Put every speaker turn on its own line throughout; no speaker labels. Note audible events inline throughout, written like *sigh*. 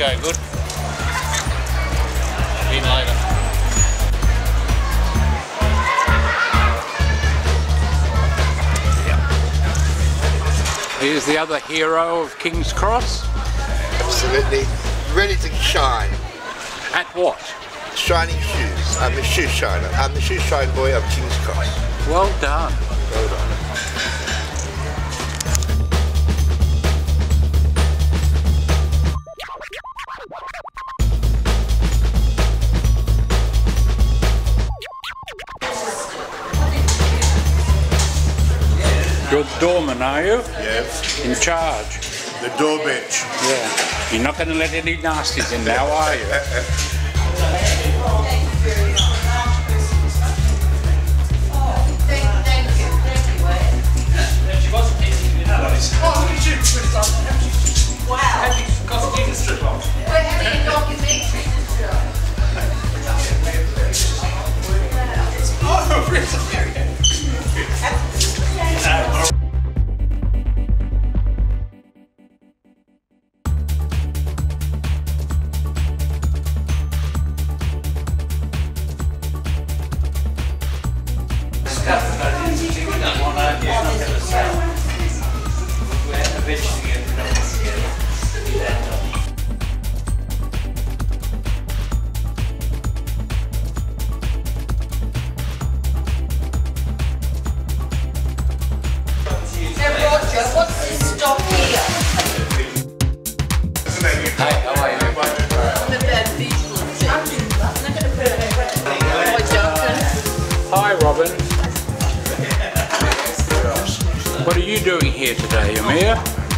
How you going? Good? See you later. Here's the other hero of King's Cross.
Absolutely ready to shine.
At what?
Shining shoes. I'm a shoe shiner. I'm the shoe shine boy of King's Cross.
Well done.
Well done.
Doorman, are you?
Yes,
In charge?
the door bitch.
Yeah. You're not going to let any nasties in now, are you? *laughs*
Now, Roger, what's this stock here?
Hey, how are you?
Hi,
Hi, Robin. What are you doing here today, Amir?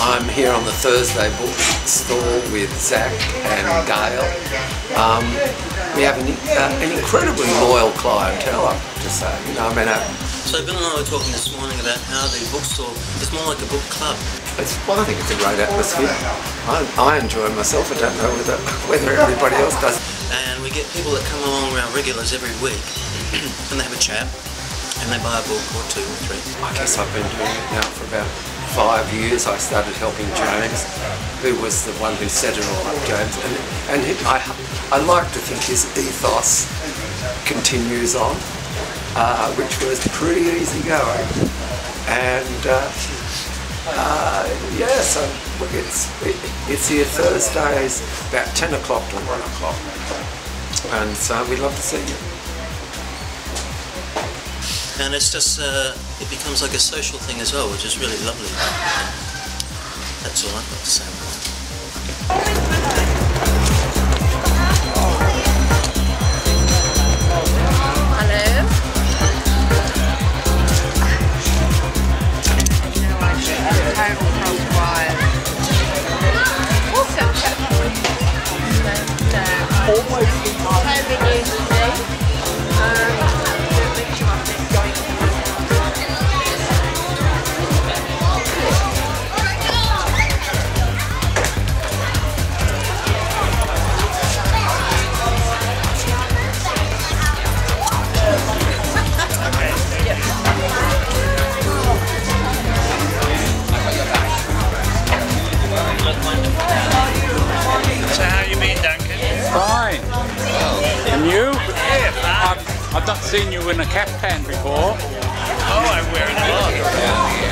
I'm here on the Thursday book stall with Zach and Dale. Um, we have an, uh, an incredibly loyal clientele, I have to say. You know, I mean, uh,
So Bill and I were talking this morning about how the bookstore is more like a book club.
it's, well, I think it's a great atmosphere. I, I enjoy myself. I don't know whether, whether everybody else does.
And we get people that come along, our regulars every week, *clears throat* and they have a chat, and they buy a book or two or three.
I guess I've been doing it now for about five years. I started helping James, who was the one who set it all up, James. And, and he, I, I like to think his ethos continues on, uh, which was pretty easy going. And uh, uh, yeah, so it's, it, it's here Thursdays about 10 o'clock to 1 o'clock. And so we'd love to see you.
And it's just, uh, it becomes like a social thing as well, which is really lovely. That's all I've got to say.
not seen you in a cap caftan before. Oh, I'm wearing gloves.